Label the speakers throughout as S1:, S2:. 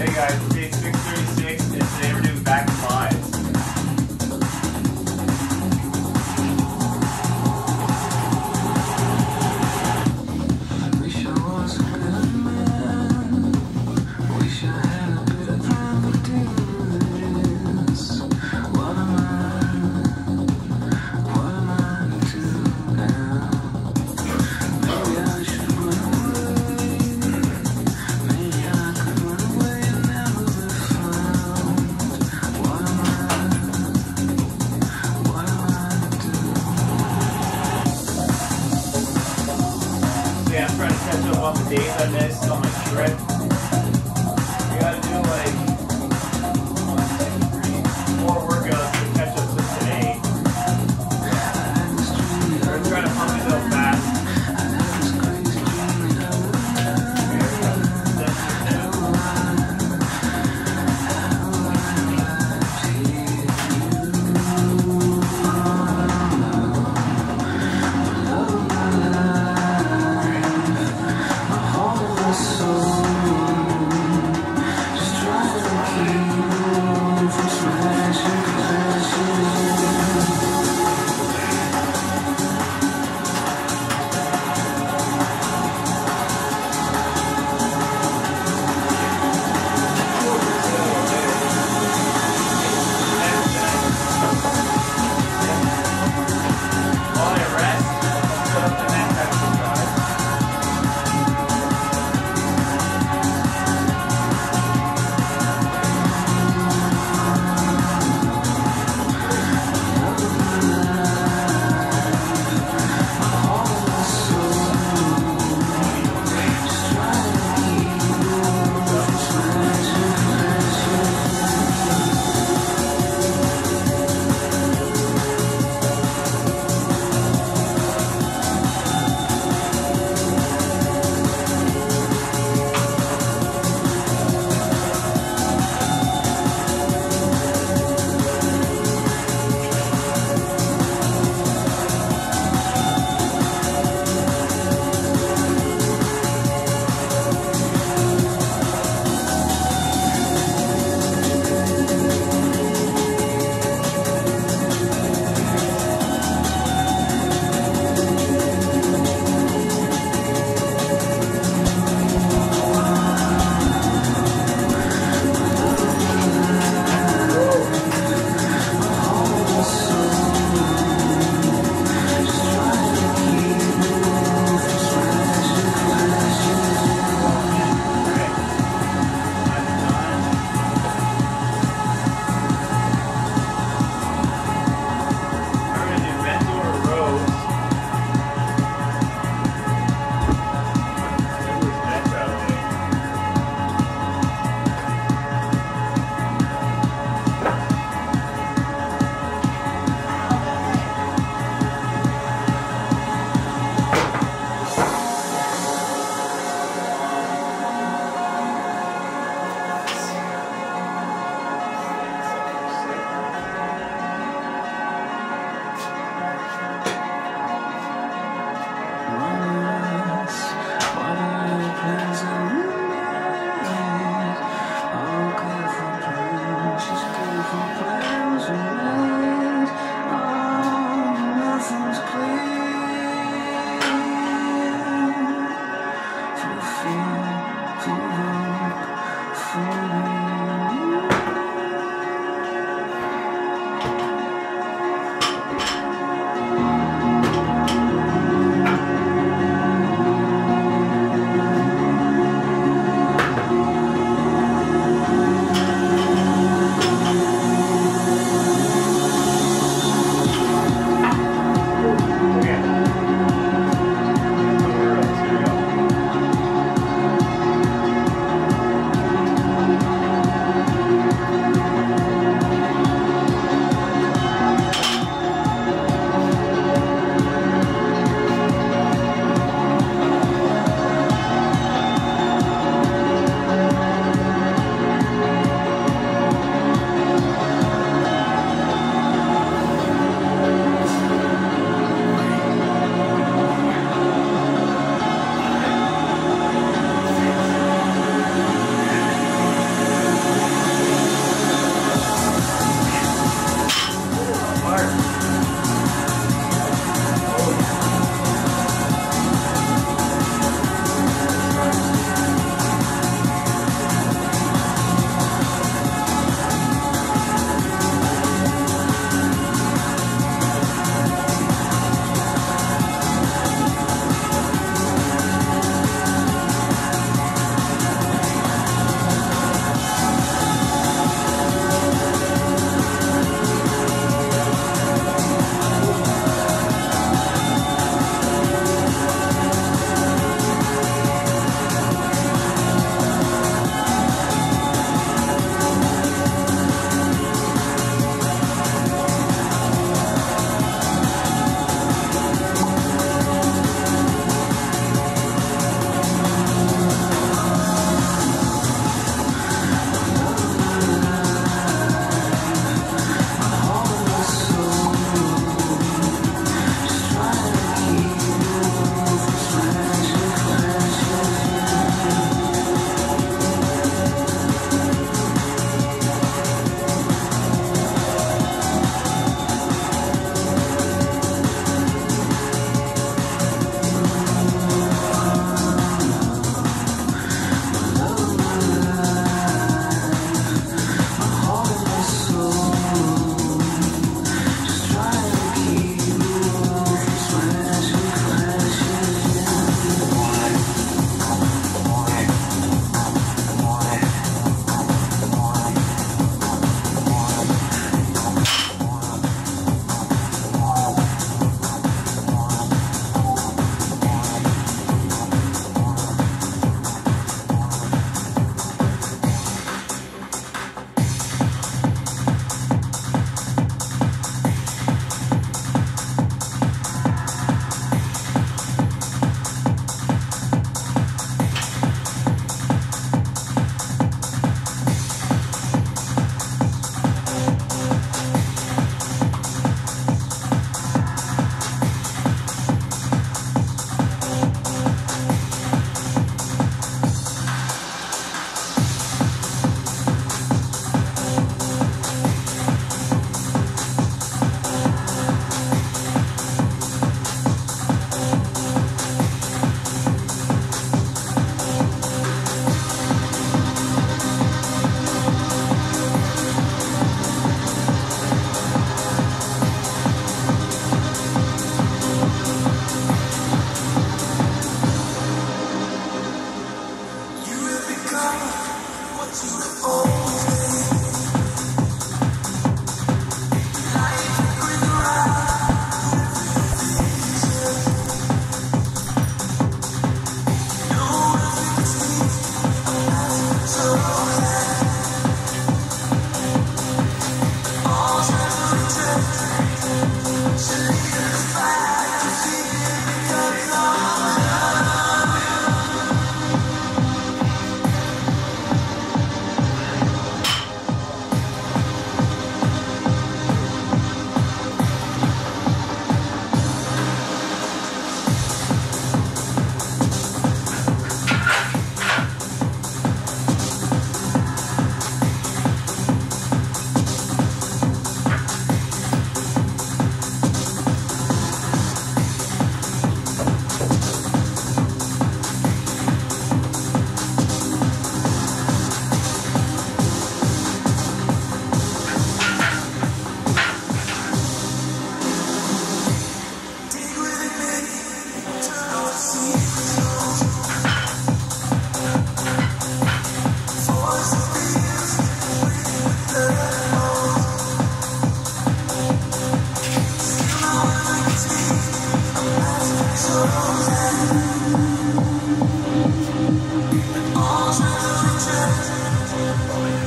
S1: Hey guys, it's day 636,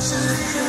S2: Sunshine.